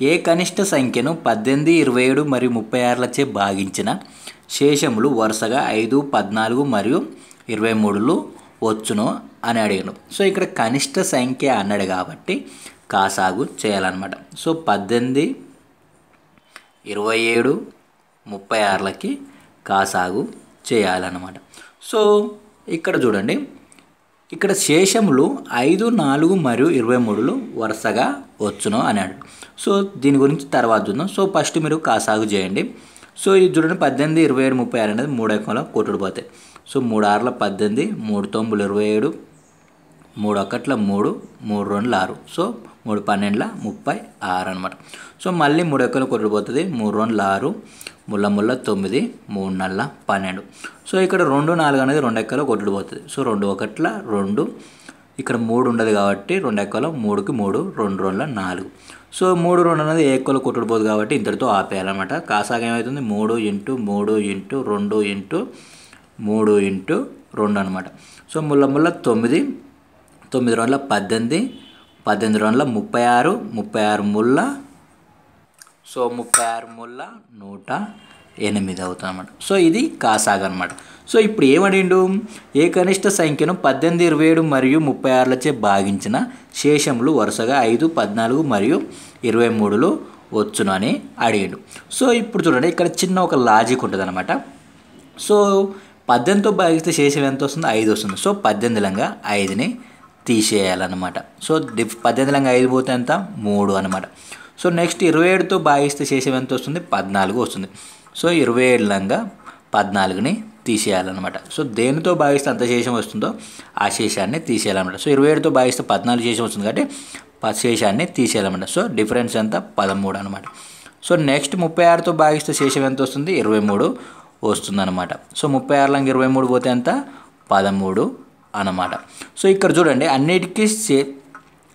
ఏ కనిష్ట సంఖ్యను పద్దెనిమిది ఇరవై ఏడు మరియు ముప్పై ఆరులచే భాగించిన శేషములు వరుసగా ఐదు పద్నాలుగు మరియు ఇరవై మూడులు వచ్చును అని అడిగాను సో ఇక్కడ కనిష్ట సంఖ్య అన్నాడు కాబట్టి కాసాగు చేయాలన్నమాట. సో పద్దెనిమిది ఇరవై ఏడు ముప్పై ఆరులకి కాసాగు చేయాలన్నమాట. సో ఇక్కడ చూడండి. ఇక్కడ శేషములు ఐదు నాలుగు మరియు ఇరవై మూడులు వరుసగా వచ్చును అన్నాడు. సో దీని గురించి తర్వాత చూద్దాం. సో ఫస్ట్ మీరు కాసాగు చేయండి. సో ఇది చూడండి పద్దెనిమిది ఇరవై ఏడు ముప్పై ఆరు అనేది మూడు ఎకంలో కొట్టుడు పోతాయి. సో మూడు ఆరుల పద్దెనిమిది మూడు తొమ్మిది ఇరవై ఏడు మూడు ఒకట్ల మూడు మూడు రెండుల ఆరు. సో మూడు పన్నెండుల ముప్పై ఆరు అనమాట సో మళ్ళీ మూడు ఎక్కలు కొట్టుకుపోతుంది మూడు రెండుల ఆరు ముళ్ళ ముళ్ళ తొమ్మిది మూడు నల్ల పన్నెండు. సో ఇక్కడ రెండు నాలుగు అనేది రెండు ఎక్కల్లో కొట్టుడు పోతుంది. సో రెండు ఒకట్ల రెండు ఇక్కడ మూడు ఉండదు కాబట్టి రెండు ఎక్కలో మూడుకి మూడు రెండు రెండుల నాలుగు. సో మూడు రెండు అనేది ఏ ఎక్కలు కొట్టుకుపోదు కాబట్టి ఇంతటితో ఆపేయాలన్నమాట. కాసాగా ఏమవుతుంది మూడు ఇంటూ మూడు ఇంటూ రెండు ఇంటూ మూడు ఇంటూ రెండు అనమాట సో ముళ్ళ ముళ్ళ తొమ్మిది తొమ్మిది రెండుల పద్దెనిమిది పద్దెనిమిది రెండుల ముప్పై ఆరు ముప్పై ఆరు ముళ్ళ సో ముప్పై ఆరు ముళ్ళ నూట ఎనిమిది అవుతుంది అనమాట సో ఇది కాసాగ అనమాట సో ఇప్పుడు ఏమడిండు ఏ కనిష్ట సంఖ్యను పద్దెనిమిది ఇరవై ఏడు మరియు ముప్పై ఆరులచే భాగించిన శేషములు వరుసగా ఐదు పద్నాలుగు మరియు ఇరవై మూడులు వచ్చును అని అడిగాడు. సో ఇప్పుడు చూడండి ఇక్కడ చిన్న ఒక లాజిక్ ఉంటుంది అనమాట సో పద్దెనిమిదితో భాగిస్తే శేషం ఎంత వస్తుంది? ఐదు వస్తుంది. సో పద్దెనిమిదిలంగా ఐదుని తీసేయాలన్నమాట. సో డి పద్దెనిమిది లంగా ఐదు పోతే ఎంత? మూడు అనమాట సో నెక్స్ట్ ఇరవై ఏడుతో భాగిస్తే శేషం ఎంత వస్తుంది? పద్నాలుగు వస్తుంది. సో ఇరవై ఏడు లంగా పద్నాలుగుని తీసేయాలన్నమాట. సో దేనితో భాగిస్తే అంత శేషం వస్తుందో ఆ శేషాన్ని తీసేయాలన్నమాట. సో ఇరవై ఏడుతో భాగిస్తే పద్నాలుగు శేషం వస్తుంది కాబట్టి శేషాన్ని తీసేయాలన్నమాట. సో డిఫరెన్స్ ఎంత? పదమూడు అనమాట సో నెక్స్ట్ ముప్పై ఆరుతో భాగిస్తే శేషం ఎంత వస్తుంది? ఇరవై మూడు వస్తుందన్నమాట. సో ముప్పై ఆరులంగా ఇరవై మూడు పోతే ఎంత? పదమూడు అన్నమాట. సో ఇక్కడ చూడండి అన్నిటికీ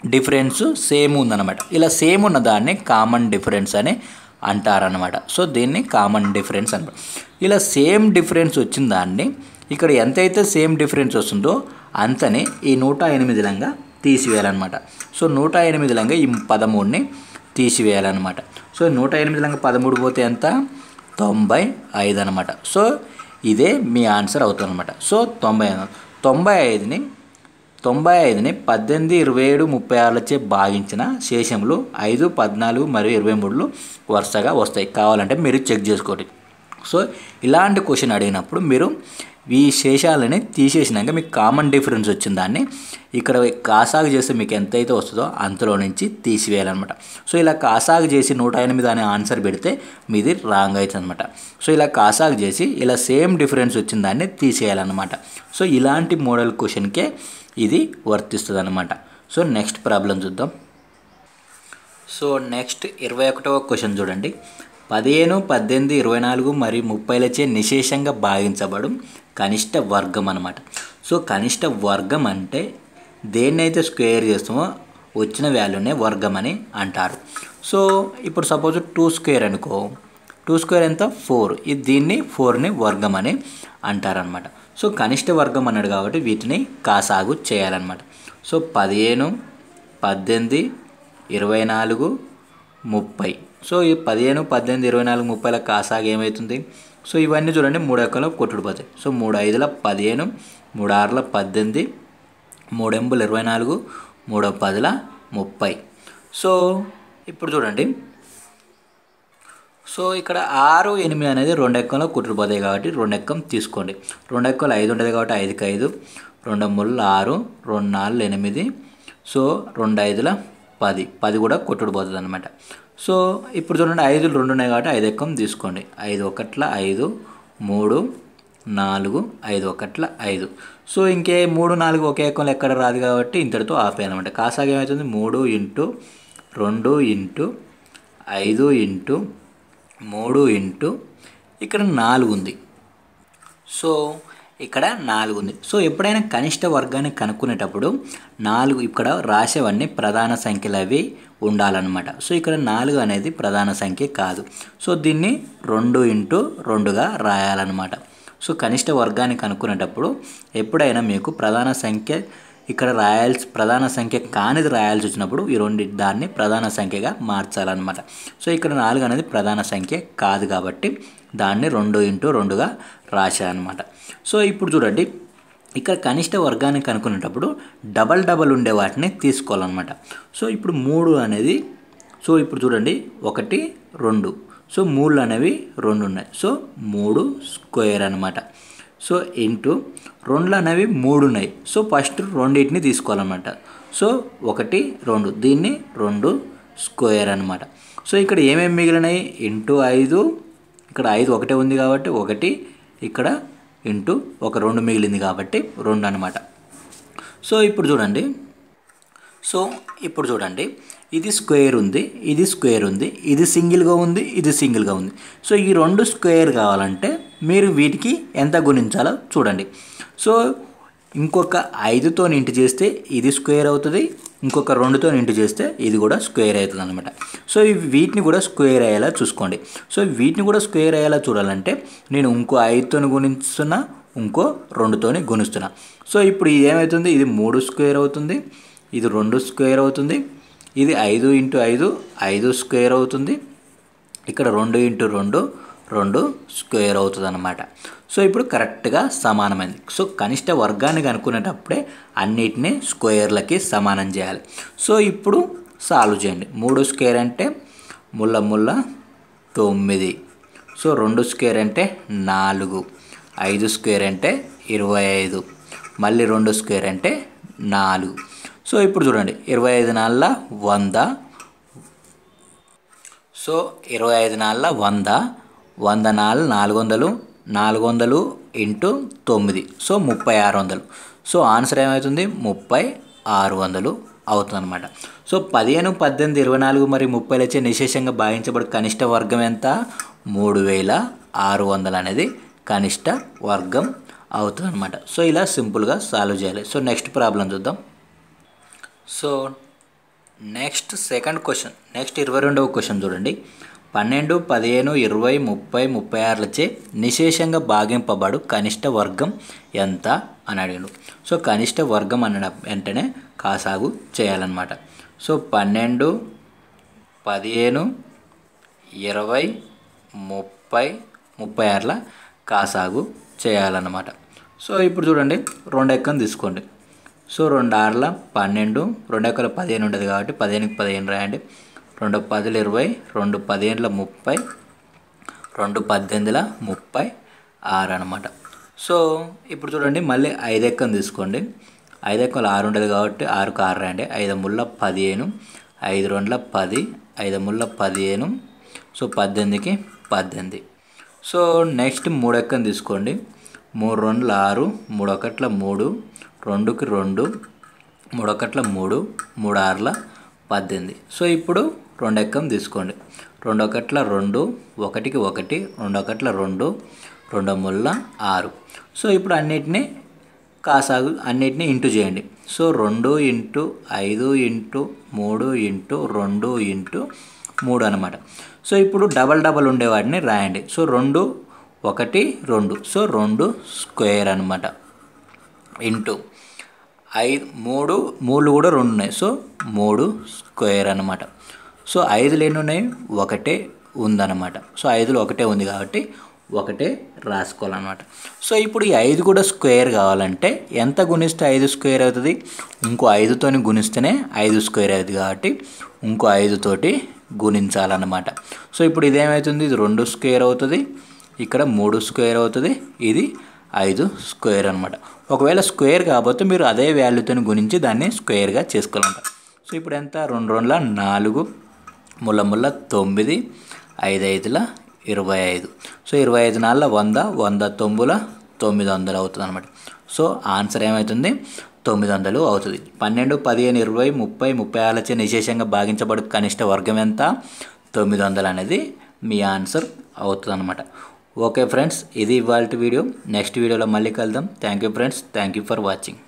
డిఫరెన్స్ సేమ్ ఉందన్నమాట. ఇలా సేమ్ ఉన్న దాన్ని కామన్ డిఫరెన్స్ అని అంటారనమాట సో దీన్ని కామన్ డిఫరెన్స్ అనమాట ఇలా సేమ్ డిఫరెన్స్ వచ్చిన దాన్ని ఇక్కడ ఎంతైతే సేమ్ డిఫరెన్స్ వస్తుందో అంతనే ఈ నూట ఎనిమిది లంగా తీసివేయాలన్నమాట. సో నూట ఎనిమిది లంగా ఈ పదమూడుని తీసివేయాలన్నమాట. సో నూట ఎనిమిది లంగా పదమూడు పోతే ఎంత? తొంభై ఐదు అనమాట సో ఇదే మీ ఆన్సర్ అవుతుంది అనమాట సో తొంభై ఐదు. తొంభై ఐదుని తొంభై ఐదుని పద్దెనిమిది ఇరవై ఏడు ముప్పై ఆరులచే భాగించిన శేషములు ఐదు పద్నాలుగు మరియు ఇరవై మూడులు వరుసగా వస్తాయి. కావాలంటే మీరు చెక్ చేసుకోండి. సో ఇలాంటి క్వశ్చన్ అడిగినప్పుడు మీరు ఈ శేషాలని తీసేసినాక మీకు కామన్ డిఫరెన్స్ వచ్చిన దాన్ని ఇక్కడ కాసాగు చేస్తే మీకు ఎంతైతే వస్తుందో అంతలో నుంచి తీసివేయాలన్నమాట. సో ఇలా కాసాగు చేసి నూట ఎనిమిది అనే ఆన్సర్ పెడితే మీది రాంగ్ అవుతుంది అనమాట సో ఇలా కాసాగు చేసి ఇలా సేమ్ డిఫరెన్స్ వచ్చిన దాన్ని తీసేయాలన్నమాట. సో ఇలాంటి మోడల్ క్వశ్చన్కే ఇది వర్తిస్తుంది అనమాట సో నెక్స్ట్ ప్రాబ్లం చూద్దాం. సో నెక్స్ట్ ఇరవై ఒకటవ క్వశ్చన్ చూడండి. పదిహేను పద్దెనిమిది ఇరవై నాలుగు మరియు ముప్పైలచే నిశేషంగా భాగించబడు కనిష్ట వర్గం అనమాట సో కనిష్ట వర్గం అంటే దేన్నైతే స్క్వేర్ చేస్తామో వచ్చిన వాల్యూనే వర్గం అని అంటారు. సో ఇప్పుడు సపోజ్ టూ స్క్వేర్ అనుకో. టూ స్క్వేర్ ఎంత? ఫోర్ ఇది దీన్ని ఫోర్ని వర్గం అని అంటారనమాట సో కనిష్ట వర్గం అన్నాడు కాబట్టి వీటిని కాసాగు చేయాలన్నమాట. సో పదిహేను పద్దెనిమిది ఇరవై నాలుగు ముప్పై. సో ఈ పదిహేను పద్దెనిమిది ఇరవై నాలుగు ముప్పైల కాసాగు ఏమవుతుంది సో ఇవన్నీ చూడండి మూడు ఎక్కలో కొట్టుడిపోతాయి సో మూడు ఐదుల పదిహేను మూడు ఆరుల పద్దెనిమిది మూడు ఇరవై నాలుగు మూడో పదుల ముప్పై. సో ఇప్పుడు చూడండి సో ఇక్కడ ఆరు ఎనిమిది అనేది రెండు ఎక్కంలో కుట్టుకుపోతాయి కాబట్టి రెండు ఎక్కం తీసుకోండి. రెండు ఎక్కలు ఐదు ఉంటుంది కాబట్టి ఐదుకి ఐదు రెండు మూడు ఆరు రెండు నాలుగు ఎనిమిది సో రెండు ఐదుల పది. పది కూడా కొట్టుకుపోతుంది అనమాట సో ఇప్పుడు చూడండి ఐదులు రెండు ఉన్నాయి కాబట్టి ఐదు ఎక్కం తీసుకోండి. ఐదు ఒకట్ల ఐదు మూడు నాలుగు ఐదు ఒకట్ల ఐదు. సో ఇంకే మూడు నాలుగు ఒకే ఎక్కంలో ఎక్కడ రాదు కాబట్టి ఇంతటితో ఆపేయాలన్నమాట కాసాగా ఏమవుతుంది మూడు ఇంటూ రెండు ఇంటూ ఐదు ఇంటూ మూడు ఇంటూ ఇక్కడ నాలుగు ఉంది. సో ఇక్కడ నాలుగు ఉంది. సో ఎప్పుడైనా కనిష్ట వర్గాన్ని కనుక్కునేటప్పుడు నాలుగు ఇక్కడ రాసేవన్నీ ప్రధాన సంఖ్యలు అవి ఉండాలన్నమాట. సో ఇక్కడ నాలుగు అనేది ప్రధాన సంఖ్య కాదు. సో దీన్ని రెండు ఇంటూ రెండుగా రాయాలన్నమాట. సో కనిష్ట వర్గాన్ని కనుక్కునేటప్పుడు ఎప్పుడైనా మీకు ప్రధాన సంఖ్య ఇక్కడ రాయాల్సి ప్రధాన సంఖ్య కానిది రాయాల్సి వచ్చినప్పుడు ఈ రెండు దాన్ని ప్రధాన సంఖ్యగా మార్చాలన్నమాట. సో ఇక్కడ నాలుగు అనేది ప్రధాన సంఖ్య కాదు కాబట్టి దాన్ని రెండు ఇంటూ రెండుగా రాశానమాట సో ఇప్పుడు చూడండి. ఇక్కడ కనిష్ట వర్గాన్ని కనుక్కునేటప్పుడు డబల్ డబల్ ఉండే వాటిని తీసుకోవాలన్నమాట. సో ఇప్పుడు మూడు అనేది సో ఇప్పుడు చూడండి. ఒకటి రెండు. సో మూడు అనేవి రెండు ఉన్నాయి. సో మూడు స్క్వేర్ అనమాట సో ఇంటూ రెండు అనేవి మూడు ఉన్నాయి సో ఫస్ట్ రెండింటిని తీసుకోవాలన్నమాట. సో ఒకటి రెండు. దీన్ని రెండు స్క్వేర్ అనమాట సో ఇక్కడ ఏమేమి మిగిలినాయి? ఇంటూ ఐదు ఇక్కడ ఐదు ఒకటే ఉంది కాబట్టి ఒకటి ఇక్కడ ఇంటూ ఒక రెండు మిగిలింది కాబట్టి రెండు అనమాట సో ఇప్పుడు చూడండి. సో ఇప్పుడు చూడండి. ఇది స్క్వేర్ ఉంది ఇది స్క్వేర్ ఉంది ఇది సింగిల్గా ఉంది ఇది సింగిల్గా ఉంది. సో ఈ రెండు స్క్వేర్ కావాలంటే మీరు వీటికి ఎంత గుణించాలో చూడండి. సో ఇంకొక ఐదుతో ఇంటి చేస్తే ఇది స్క్వేర్ అవుతుంది. ఇంకొక రెండుతో ఇంటి చేస్తే ఇది కూడా స్క్వేర్ అవుతుంది అనమాట సో వీటిని కూడా స్క్వేర్ అయ్యేలా చూసుకోండి. సో వీటిని కూడా స్క్వేర్ అయ్యేలా చూడాలంటే నేను ఇంకో ఐదుతో గుణిస్తున్నా ఇంకో రెండుతోని గుణిస్తున్నా. సో ఇప్పుడు ఇది ఏమవుతుంది? ఇది మూడు స్క్వేర్ అవుతుంది. ఇది రెండు స్క్వేర్ అవుతుంది. ఇది ఐదు ఇంటూ ఐదు ఐదు స్క్వేర్ అవుతుంది. ఇక్కడ రెండు ఇంటూ రెండు రెండు స్క్వేర్ అవుతుంది అనమాట సో ఇప్పుడు కరెక్ట్గా సమానమైంది. సో కనిష్ట వర్గాన్ని కనుక్కునేటప్పుడే అన్నిటినీ స్క్వేర్లకి సమానం చేయాలి. సో ఇప్పుడు సాల్వ్ చేయండి. మూడు స్క్వేర్ అంటే ముళ్ళ ముళ్ళ తొమ్మిది. సో రెండు స్క్వేర్ అంటే నాలుగు. ఐదు స్క్వేర్ అంటే ఇరవై ఐదు. మళ్ళీ రెండు స్క్వేర్ అంటే నాలుగు. సో ఇప్పుడు చూడండి. ఇరవై ఐదు నాళ్ళ వంద. సో ఇరవై ఐదు నాళ్ళ వంద. వంద నాలుగు నాలుగు వందలు నాలుగు వందలు ఇంటూ తొమ్మిది. సో ముప్పై ఆరు వందలు సో ఆన్సర్ ఏమవుతుంది? ముప్పై ఆరు వందలు అవుతుందన్నమాట. సో పదిహేను పద్దెనిమిది ఇరవై నాలుగు మరి ముప్పై వచ్చే నిశేషంగా భావించబడి కనిష్ట వర్గం ఎంత? మూడు వేల ఆరు వందలు అనేది కనిష్ట వర్గం అవుతుంది అనమాట సో ఇలా సింపుల్గా సాల్వ్ చేయాలి. సో నెక్స్ట్ ప్రాబ్లం చూద్దాం. So next second question. Next ఇరవై రెండవ క్వశ్చన్ చూడండి. పన్నెండు పదిహేను ఇరవై ముప్పై ముప్పై ఆరులచే నిశేషంగా భాగింపబడు కనిష్ట వర్గం ఎంత అని అడిగాడు. సో కనిష్ట వర్గం అన్న వెంటనే కాసాగు చేయాలన్నమాట. సో పన్నెండు పదిహేను ఇరవై ముప్పై ముప్పై ఆరుల కాసాగు చేయాలన్నమాట. సో ఇప్పుడు చూడండి రెండు ఎక్కని తీసుకోండి. సో రెండు ఆరుల పన్నెండు రెండు ఎక్కల పదిహేను ఉంటుంది కాబట్టి పదిహేనుకి పదిహేను రాయండి. రెండు పదులు ఇరవై రెండు పదిహేనుల ముప్పై రెండు పద్దెనిమిదిల ముప్పై ఆరు అనమాట సో ఇప్పుడు చూడండి మళ్ళీ ఐదు ఎక్కం తీసుకోండి. ఐదు ఎక్కలు ఆరు ఉంటుంది కాబట్టి ఆరుకు ఆరు రాయండి. ఐదు ముళ్ళ పదిహేను ఐదు రెండుల పది ఐదు ముళ్ళ పదిహేను సో పద్దెనిమిదికి పద్దెనిమిది. సో నెక్స్ట్ మూడు ఎక్కం తీసుకోండి. మూడు రెండుల ఆరు మూడు ఒకట్ల మూడు రెండుకి రెండు మూడు ఒకట్ల మూడు మూడు ఆరుల పద్దెనిమిది. సో ఇప్పుడు రెండు ఎక్కం తీసుకోండి. రెండు ఒకట్ల రెండు ఒకటికి ఒకటి రెండు ఒకట్ల రెండు రెండు ముళ్ళ ఆరు. సో ఇప్పుడు అన్నిటినీ కాసాగు అన్నిటినీ ఇంటూ చేయండి. సో రెండు ఇంటూ ఐదు ఇంటూ మూడు ఇంటూ రెండు ఇంటూ మూడు అనమాట సో ఇప్పుడు డబల్ డబల్ ఉండేవాటిని రాయండి. సో రెండు ఒకటి రెండు. సో రెండు స్క్వేర్ అనమాట ఇంటూ. ఐదు మూడు మూడు కూడా రెండు ఉన్నాయి. సో మూడు స్క్వేర్ అనమాట సో ఐదులు ఎన్ని ఉన్నాయి ఒకటే ఉందన్నమాట. సో ఐదులో ఒకటే ఉంది కాబట్టి ఒకటే రాసుకోవాలన్నమాట. సో ఇప్పుడు ఈ ఐదు కూడా స్క్వేర్ కావాలంటే ఎంత గుణిస్తే ఐదు స్క్వేర్ అవుతుంది? ఇంకో ఐదుతోని గుణిస్తేనే ఐదు స్క్వేర్ అవుతుంది కాబట్టి ఇంకో ఐదుతోటి గుణించాలన్నమాట. సో ఇప్పుడు ఇదేమవుతుంది ఇది రెండు స్క్వేర్ అవుతుంది. ఇక్కడ మూడు స్క్వేర్ అవుతుంది. ఇది ఐదు స్క్వేర్ అనమాట ఒకవేళ స్క్వేర్ కాకపోతే మీరు అదే వాల్యూతో గుణించి దాన్ని స్క్వేర్గా చేసుకోవాలన్నమాట. సో ఇప్పుడు ఎంత? రెండు రెండుల నాలుగు. ముళ్ళ ముళ్ళ తొమ్మిది ఐదు ఐదుల ఇరవై ఐదు. సో ఇరవై ఐదు నాళ్ళ వంద వంద తొమ్మిదిల తొమ్మిది వందలు అవుతుంది అనమాట సో ఆన్సర్ ఏమవుతుంది తొమ్మిది వందలు అవుతుంది. పన్నెండు పదిహేను ఇరవై ముప్పై ముప్పై ఆలచే విశేషంగా భాగించబడు కనిష్ట వర్గం ఎంత? తొమ్మిది వందలు అనేది మీ ఆన్సర్ అవుతుంది అనమాట ఓకే ఫ్రెండ్స్ ఇది ఇవాళ వీడియో. నెక్స్ట్ వీడియోలో మళ్ళీ కలుద్దాం. Thank you friends. Thank you for watching.